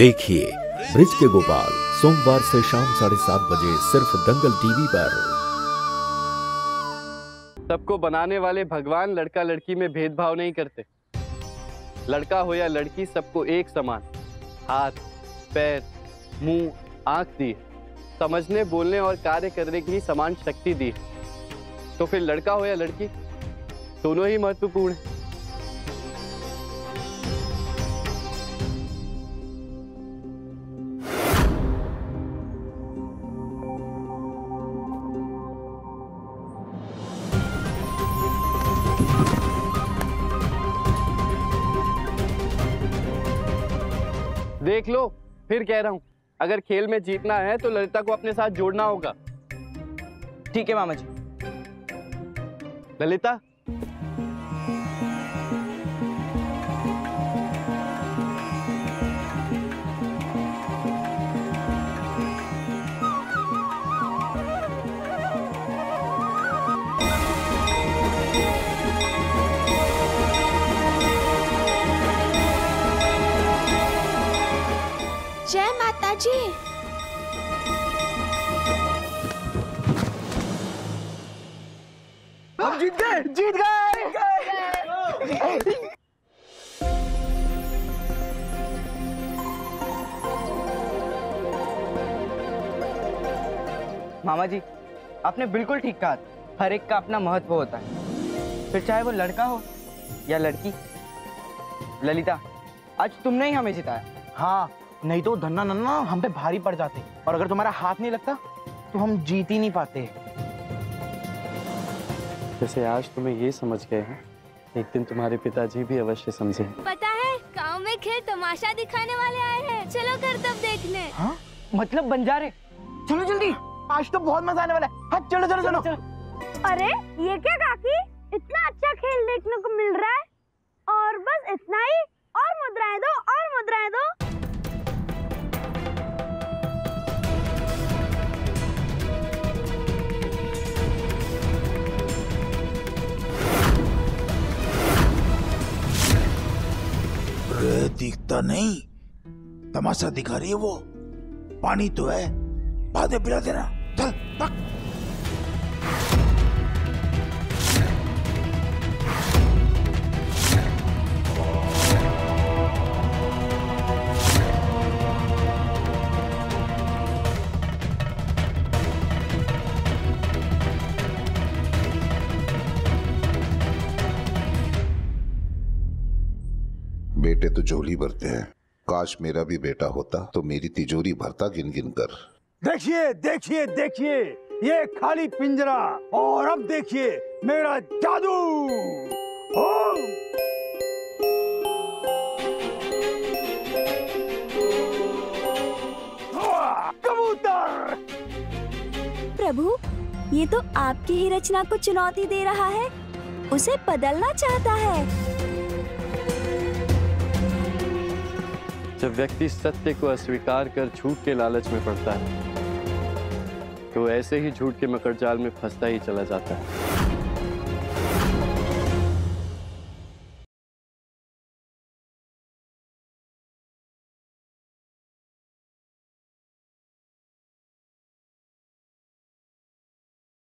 देखिए, ब्रिज के गोपाल सोमवार से शाम साढ़े सात बजे सिर्फ़ दंगल टीवी पर। सबको बनाने वाले भगवान लड़का लड़की में भेदभाव नहीं करते। लड़का हो या लड़की, सबको एक समान। हाथ, पैर, मुँह, आँख दी। समझने, बोलने और कार्य करने की समान शक्ति दी। तो फिर लड़का हो या लड़की, दोनों ही महत्वपूर्ण है। देख लो फिर कह रहा हूँ अगर खेल में जीतना है तो ललिता को अपने साथ जोड़ना होगा। ठीक है मामा जी। ललिता? जी। हम जीत गए। जीत गए। मामा जी आपने बिल्कुल ठीक कहा। हर एक का अपना महत्व होता है। फिर चाहे वो लड़का हो या लड़की ललिता आज तुमने ही हमें जिताया। हाँ नहीं तो धन्ना नन्ना हम पे भारी पड़ जाते और अगर तुम्हारा हाथ नहीं लगता तो हम जीत ही नहीं पाते जैसे आज तुम्हें ये समझ गए हैं एक दिन तुम्हारे पिताजी भी अवश्य समझे। पता है गाँव में खेल तमाशा दिखाने वाले आए हैं। चलो करतब देखने। हाँ? मतलब बंजारे चलो जल्दी। आज तो बहुत मज़ा आने वाला है। हाँ चलो। चलो चलो। अरे ये क्या काकी? इतना अच्छा खेल देखने को मिल रहा है। और बस इतना ही। दिखता नहीं। तमाशा दिखा रही है वो। पानी तो है। में पिला देना। चल, पक। बेटे तो झोली भरते हैं। काश मेरा भी बेटा होता तो मेरी तिजोरी भरता गिन गिन कर। देखिए देखिए देखिए ये खाली पिंजरा और अब देखिए मेरा जादू। कबूतर! प्रभु ये तो आपकी ही रचना को चुनौती दे रहा है। उसे बदलना चाहता है। जब व्यक्ति सत्य को अस्वीकार कर झूठ के लालच में पड़ता है तो ऐसे ही झूठ के मकर जाल में फंसता ही चला जाता है।